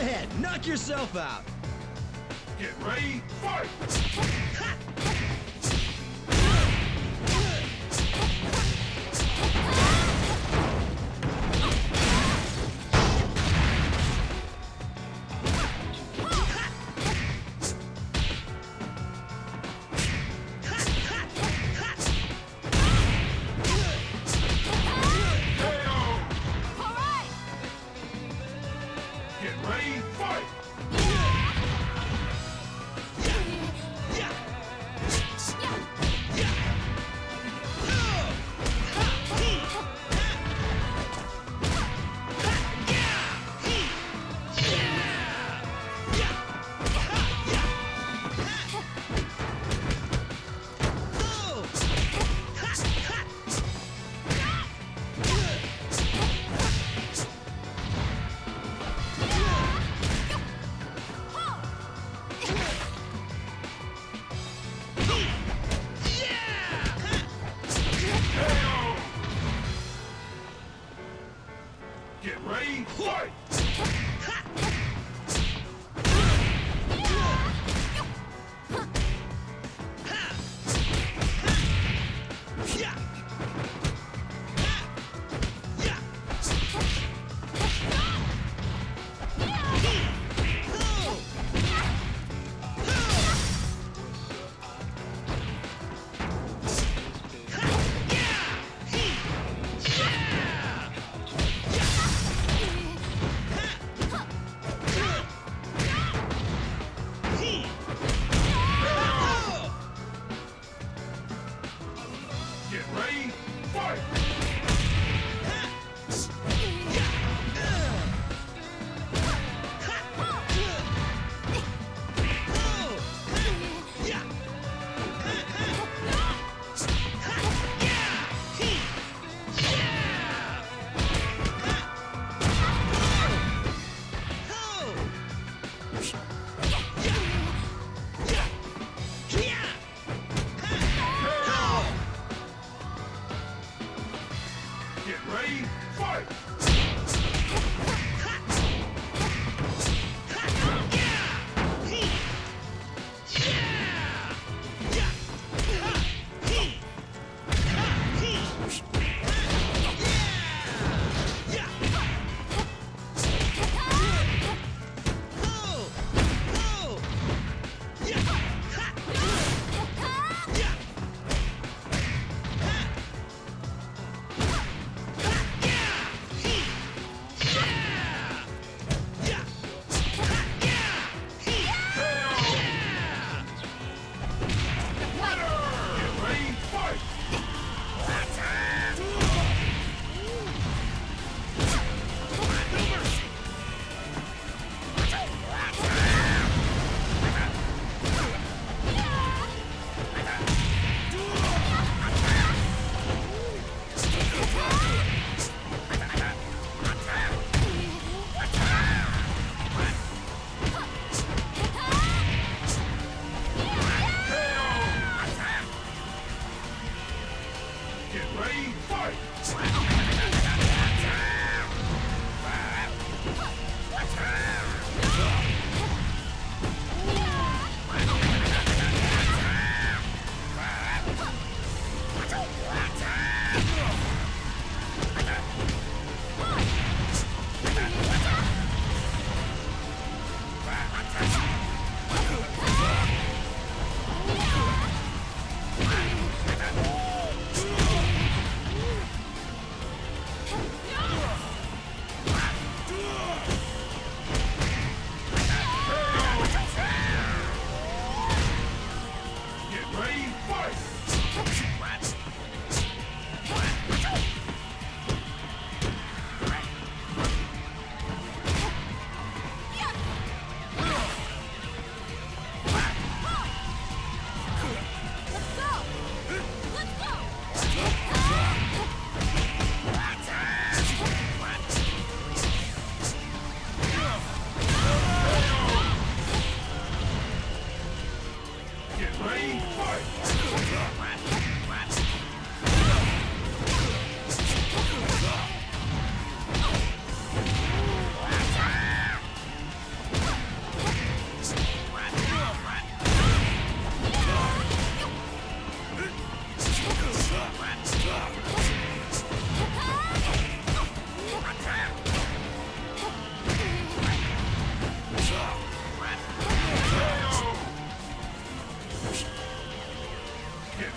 ahead, knock yourself out. Get ready, fight! Get ready, fight!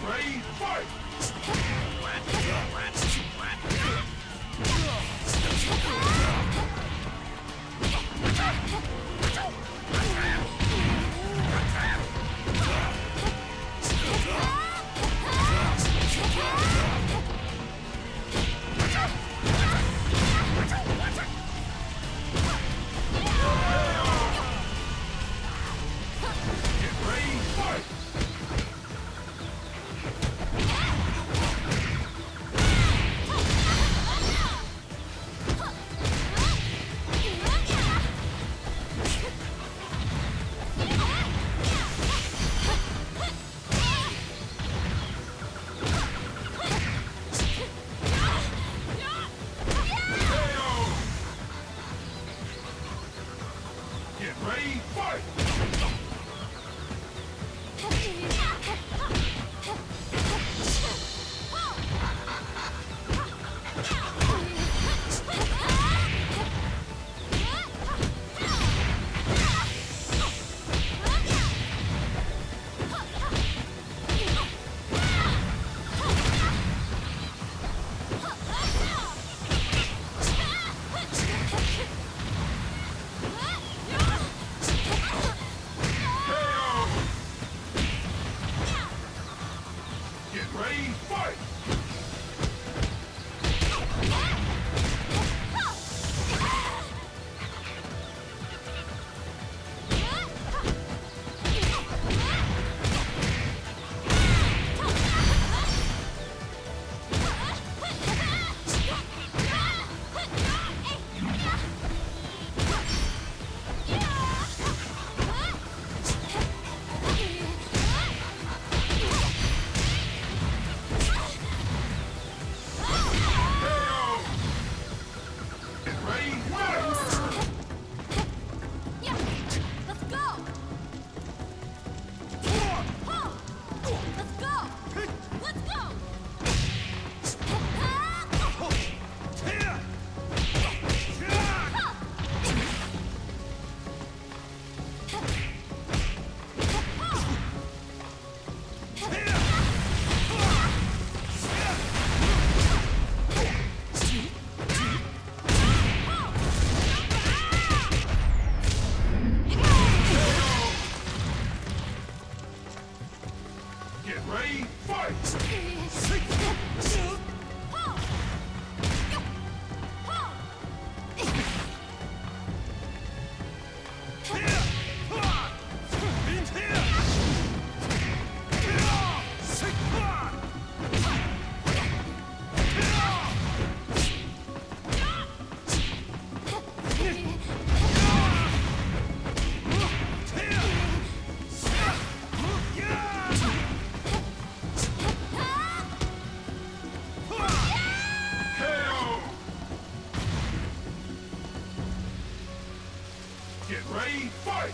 Ready, fight! Ready, fight! fight! Fight!